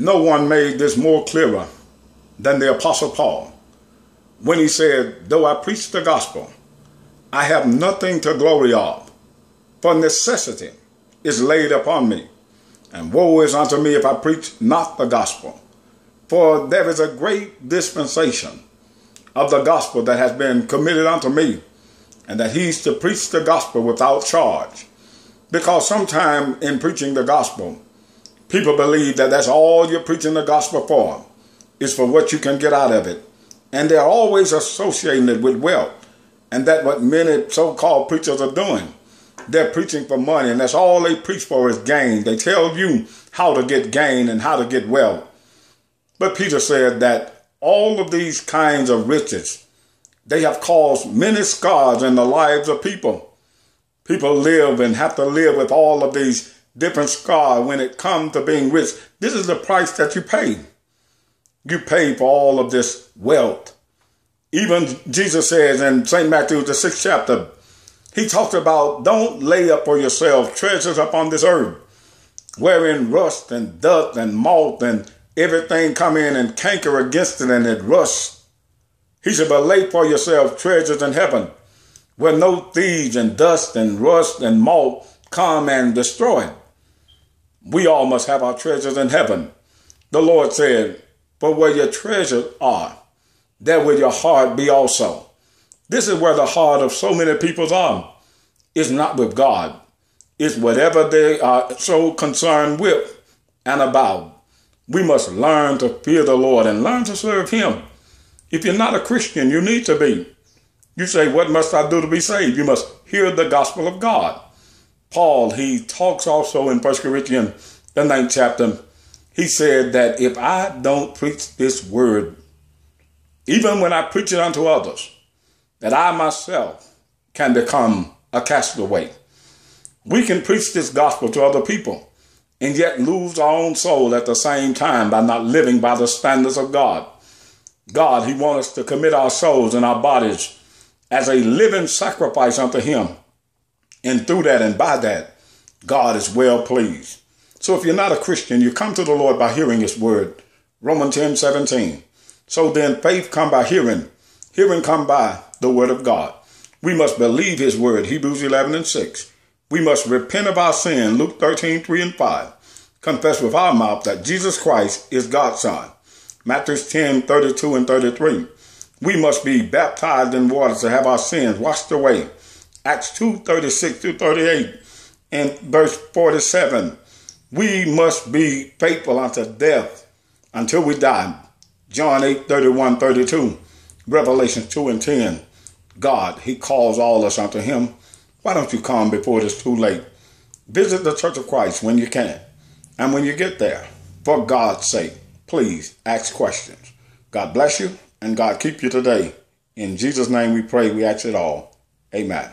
No one made this more clearer than the Apostle Paul when he said, Though I preach the gospel, I have nothing to glory of, for necessity is laid upon me. And woe is unto me if I preach not the gospel. For there is a great dispensation of the gospel that has been committed unto me, and that he's to preach the gospel without charge. Because sometime in preaching the gospel, people believe that that's all you're preaching the gospel for, is for what you can get out of it. And they're always associating it with wealth. And that what many so-called preachers are doing. They're preaching for money, and that's all they preach for is gain. They tell you how to get gain and how to get wealth. But Peter said that all of these kinds of riches, they have caused many scars in the lives of people. People live and have to live with all of these different scars when it comes to being rich. This is the price that you pay. You pay for all of this wealth. Even Jesus says in St. Matthew, the sixth chapter, he talks about don't lay up for yourself treasures upon this earth, wherein rust and dust and moth and everything come in and canker against it and it rusts. He said, but lay for yourself treasures in heaven, where no thieves and dust and rust and moth come and destroy it. We all must have our treasures in heaven. The Lord said, but where your treasures are, there will your heart be also. This is where the heart of so many people are. It's not with God. It's whatever they are so concerned with and about. We must learn to fear the Lord and learn to serve Him. If you're not a Christian, you need to be. You say, What must I do to be saved? You must hear the gospel of God. Paul, he talks also in 1 Corinthians, the ninth chapter. He said that if I don't preach this word, even when I preach it unto others, that I myself can become a castaway. We can preach this gospel to other people and yet lose our own soul at the same time by not living by the standards of God. God, He wants us to commit our souls and our bodies as a living sacrifice unto Him. And through that and by that, God is well pleased. So if you're not a Christian, you come to the Lord by hearing His word. Romans 10 17. So then faith come by hearing, hearing come by the word of God. We must believe his word, Hebrews 11 and 6. We must repent of our sin, Luke 13, 3 and 5. Confess with our mouth that Jesus Christ is God's son, Matthew 10, 32 and 33. We must be baptized in water to have our sins washed away, Acts 2, 36 through 38 and verse 47. We must be faithful unto death until we die, John 8, 31, 32. Revelation 2 and 10. God, He calls all us unto Him. Why don't you come before it is too late? Visit the Church of Christ when you can. And when you get there, for God's sake, please ask questions. God bless you and God keep you today. In Jesus' name we pray, we ask it all. Amen.